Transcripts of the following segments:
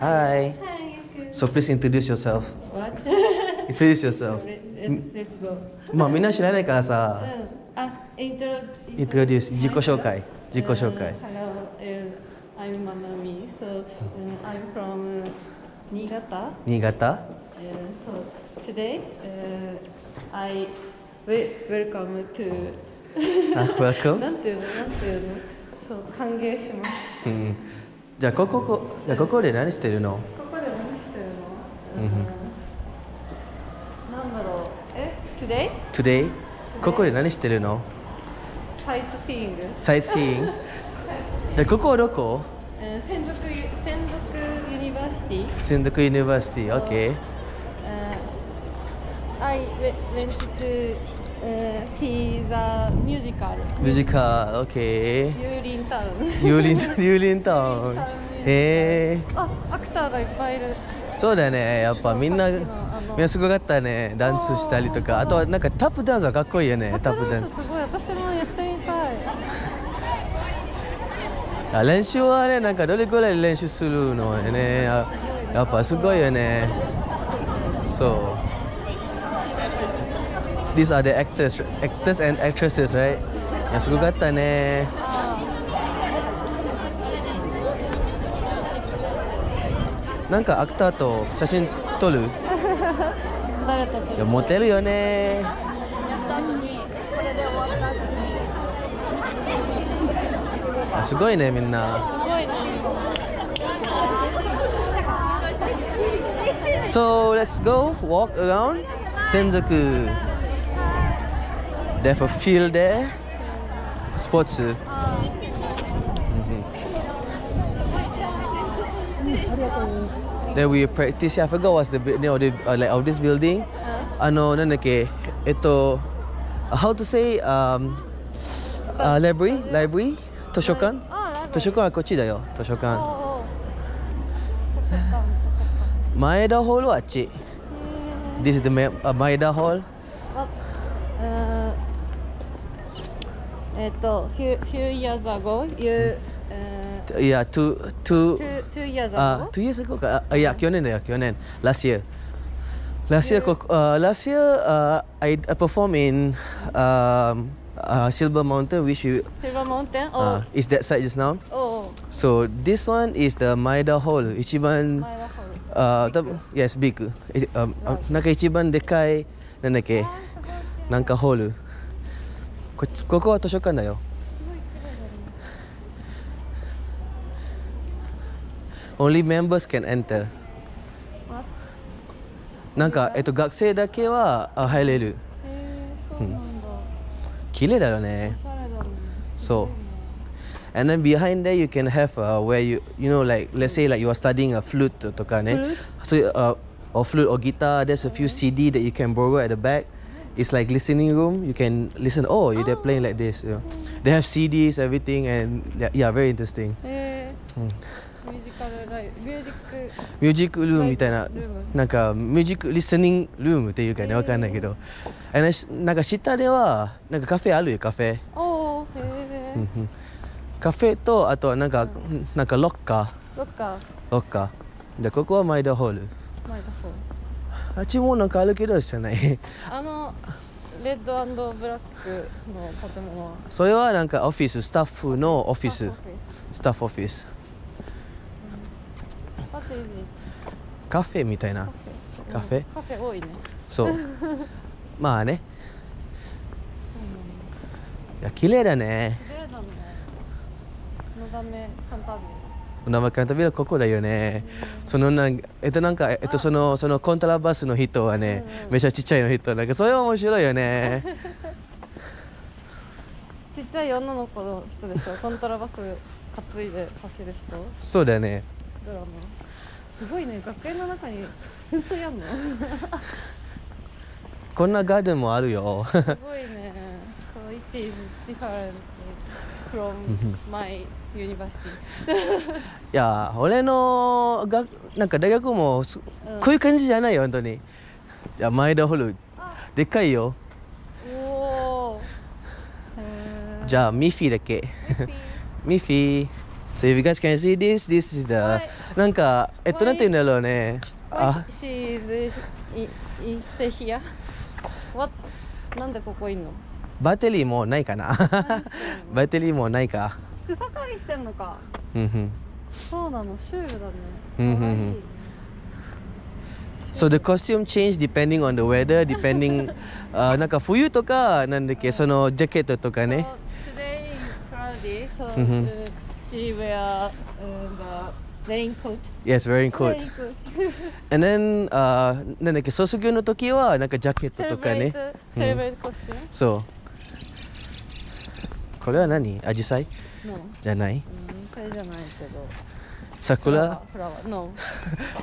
Hi. Hi. So please introduce yourself. What? Introduce yourself. Let's, let's go. まあみんな知らないからさ、うんあ、イントロ。introduce 自己紹介。自己紹介。Hello, uh, I'm Manami. So um, I'm from uh, Niigata. 新潟 Uh, so today uh, I we welcome to あ、welcome? なんていうのなんていうのそう歓迎します。うん。じゃあこここじゃあここで何してるの？ここで何してるの？うんなんだろうえ？Today Today? ここで何してるの？ Sightseeing。Sightseeing。じゃあここはどこ？えー専属ユ専属ユニバーシティ。新宿ユニバーシティ。OK。Uh, I to uh, see the musical ミュージカル。OK。ユーリンタウン。ユーリン ユーリンタウン。へえ。あ、アクターがいっぱいいる。そうだよね。やっぱみんなみんなすごかったね。ダンスしたりとか。あとはなんかタップダンスはかっこいいよね。タップダンス。すごい、私もやってみたい。あ練習はねなんかどれくらい練習するのねあやっぱすごいよねそう These are the actors actors and actresses right いやすごかったねなんかアクターと写真撮る誰と撮るいやモテるよねあすごいねみんなすごいね。So let's go walk around Senzaku. They have a field there. Sports. Mhm. Then we practice. I forgot what's the bu- name of the uh, like of this building. あのなんだっけえっと how to say um uh, library library 図書館あ、ライブ図書館はこっちだよ図書館おうおうそっか前田ホールはあっち This is the Ma- uh, Maeda Hall あうん えっと、few few years ago, you、uh, Yeah, two, two, two two years uh, ago. two years ago. Uh, uh, yeah, 去年だよ、去年。Last year. Last year, こuh, last year, uh, I, I performed in um, uh, Silver Mountain, which you, Silver Mountain? uh, is that side just now. おおう So this one is the Maeda Hall. 一番、前はホール。 uh, 多分 yes, big. え um, あなんか一番でかい、なんだっけ、なんかホール。 こここは図書館だよ。Only members can enter. なんか、えっと、学生だけはあ入れる。うなんだ。綺麗だよね。そう。And then behind there you can have uh, where you you know like let's say like you are studying a flute とかね。Flute? So uh, or flute or guitar. There's a few CD that you can borrow at the back. It's like listening room. You can listen. Oh, they're playing like this. You know. They have CDs, everything, and yeah, yeah very interesting. へえ、うんミュージカルライブ、ミュージック。ミュージックルームみたいなルームなんかミュージックリスニングルームっていうかねわかんないけど、あのしなんか下ではなんかカフェあるよカフェ、おお、へえうん。うんカフェとあとはなんか、なんかロッカどっかーロッカーじゃあここはマイダーホール前だ方。 あっちもなんかあるけどじゃないあのレッドブラックの建物は？それはなんかオフィススタッフのオフィス。あスタッフオフィス。is it? カフェみたいな。カフェ？うんカフェ多いね。そう。まあね。いや綺麗だね。綺麗だね。のだめカンタービ生カンタビラここだよね。そのなんえっとなんかえっとそのそのコントラバスの人はね、めっちゃちっちゃいの人なんかそれは面白いよね。ちっちゃい女の子の人でしょ。コントラバス担いで走る人。そうだよね。ドラマ。すごいね。学園の中に噴水やんの。こんなガーデンもあるよ。すごいね。So it is different from my university. いや俺のがなんか大学もすうんこういう感じじゃないよ本当に。いや前田ホールでっかいよ。じゃあミッフィーだけ？ミッフィー So if you guys can see this, this is the はいなんかえっとんて言うんだろうね。あ、she is in, stay here? What? なんでここいんの？バッテリーもうないかな。バッテリーもう ないか。草刈りしてんのかうんうん。そうなのシュールだねうんうんうんかわいい So the costume change depending on the weather, depending あなんか冬とかなんだっけそのジャケットとかね。So today is cloudy, so Mhm. uh, she wear uh, the raincoat. Yes. Raincoat. And then あなんだっけ卒業の時はなんかジャケットとかね。Celebrate, celebrate costume? そう。これは何？アジサイ.じゃない？うん、それじゃないけど。桜？フラワー。No.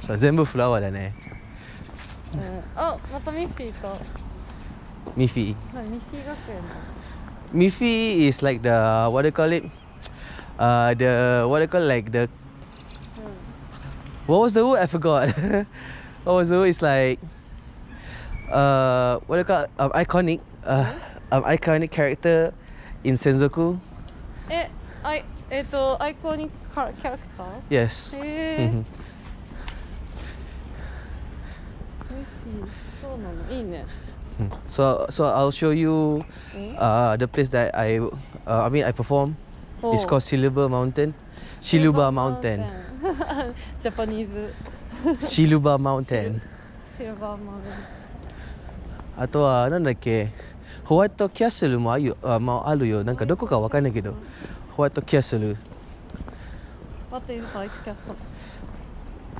そう全部フラワーだね。うん、あ、またミッフィーと。ミッフィー。はいミッフィー学園だ。 Miffy is like the what do you call it? Uh, the what do you call it? like the what was the word? I forgot. what was the word? It's like uh what do you call it? um, iconic uh um, iconic character in Senzoku. え、 あい、えっ、と、アイコニックキャラクター Yes. へえ。Mhm. そうなの、いいね。Mm. So so I'll show you うん、uh the place that I uh, I mean I perform. It's お called Silver Mountain. Shiluba Mountain. ジャパニーズ Shiluba Mountain. シルバーマウンあとはなんだっけホワイトキャッスルもああ、あるよなんかどこかわかんないけどホワイトキャッスル What is White Castle?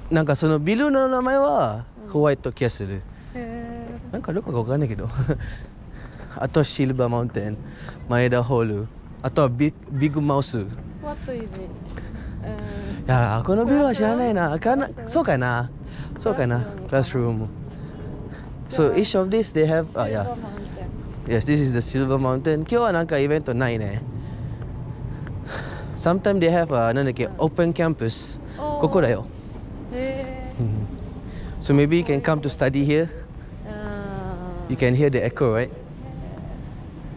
なんかそのビルの名前はうん。ホワイトキャッスルへえなんかどこかわかんないけど。あとシルバーマウンテン前田ホール。あとはビビッグマウス。い What is it? うん。やこのビルは知らないな。かなそうかな。そうかな。クラスルーム。So each of these they have あ、yeah. Yes, this is the Silver Mountain. 今日はなんかイベントないね。Sometimes they have、uh, なんだっけ Open Campus. ここだよ。へえ So maybe you can come to study here. うん You can hear the echo, right?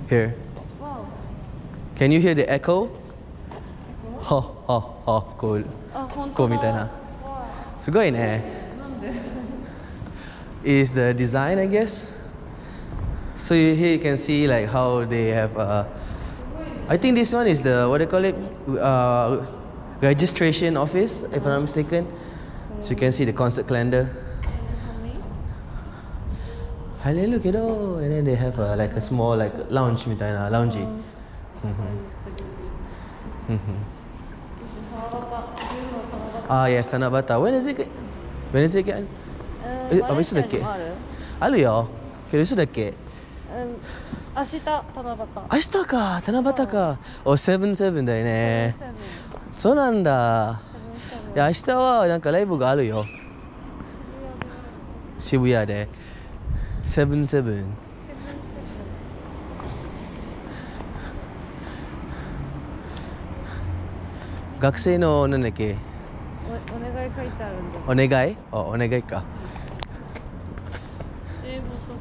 Here. わ Can you hear the echo? はははこうおあ、本当だこうみたいなわすごいね。なんで Is the design, I guess. So you, here you can see like how they have. Uh, I think this one is the what do you call it? Uh, registration office, if I'm not mistaken. So you can see the concert calendar. Hello. And then they have a, like a small like lounge, mitaina, loungy. mhm mhm Ah yes, Tanah Bata. When is it? When is it? Uh, Habis sudah oh, ke? Alu ya? Kira the ke? 明日七明日か、七夕か。お、セブンセブンだよね。そうなんだ。いや、明日はなんかライブがあるよ。渋谷で。セブンセブン。学生のなんだっけ？おお願い書いてあるんだお願い？あお願いか。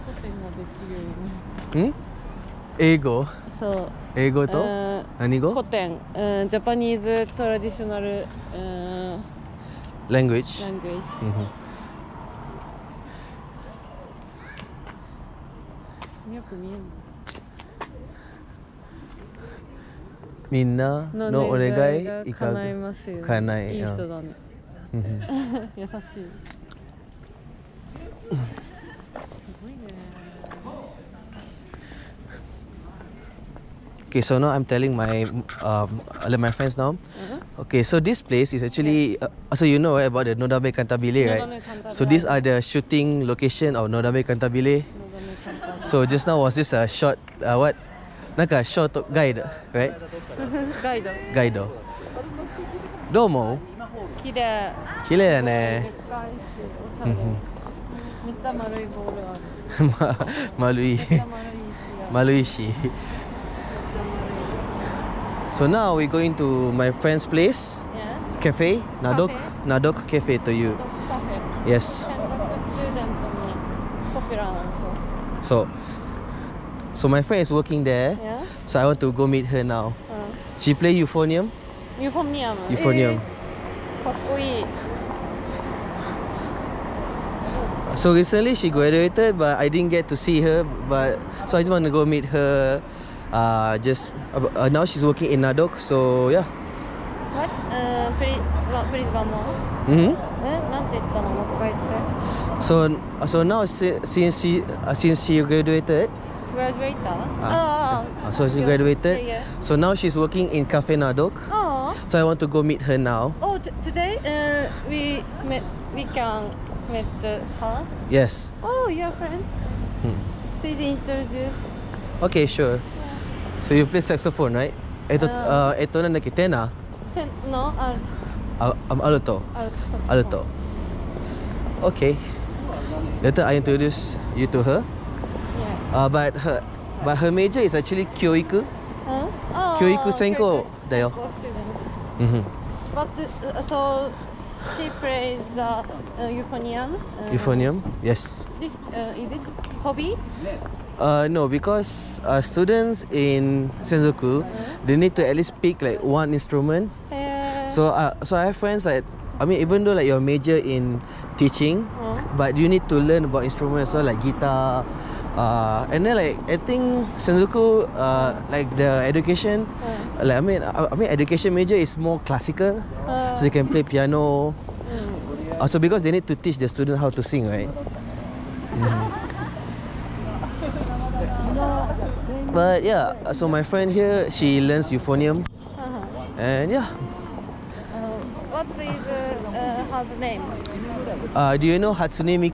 英語と古典ができるよねん？英語？そう。英語と？うん。何語？古典。うん。ジャパニーズトラディショナルうん。ラングエージうん。よく見えるみんなのお願いがいかが叶えますよね。叶えいい人だね。うん。優しい Okay, so now I'm telling my um, all of my friends now. Okay, so this place is actually uh, so you know right, about the Nodame Cantabile, right? Nodame Cantabile. So these are the shooting location of Nodame Cantabile. のだめ簡単 So just now was this a short uh, what? なんか short guide, right? ガイドガイド。どう思綺麗う綺麗だでね。っかいしおしゃれうんうんめっちゃ丸いボールあるま丸いめっ。ちゃ丸いし丸いし。 so now we're going to my friend's place. Yeah. Cafe. Nadok. Cafe. Nadok Cafe to you. Cafe. Yes. So, so my friend is working there. Yeah. So I want to go meet her now. Uh. She play euphonium. Euphonium. Euphonium. So recently she graduated, but I didn't get to see her. But so I just want to go meet her uh, just uh, now she's working in Nadok. So yeah. What? Uh, please, please one more. Mm hmm. So so now since she uh, since she graduated. Graduated. Uh, oh. So she graduated. Yeah, yeah. So now she's working in Cafe Nadok. Oh. So I want to go meet her now. Oh, today uh, we met, we can meet uh, her. Yes. Oh, your friend. Hmm. Please introduce. Okay, sure. So you play saxophone, right? Ito, uh, ito na nakitena. Ten, no, alt, Uh, um, alto. alt saxophone. Alto. Okay. Later I introduce you to her. Yeah. Uh, but her but her major is actually kyoiku. Huh? Oh, Kyoiku Senko Kyoiku だよ Senko student. Mm-hmm. But uh, so she plays the uh, euphonium. Uh, Euphonium. Yes. This uh, is it hobby? Uh, no, because uh, students in Senzoku, they need to at least pick like one instrument. Uh, So, uh, so I have friends that, I mean, even though like you're major in teaching, uh, but you need to learn about instruments, so like guitar. Uh, and then like I think Senzoku, uh, like the education, uh, like I mean, I, I mean education major is more classical, uh, so you can play piano. mm. Also because they need to teach the student how to sing, right? Mhm. But yeah, so my friend here, she learns euphonium, Uh-huh. and yeah. Uh, what is uh, uh, her name? Uh, do you know Hatsune Miku?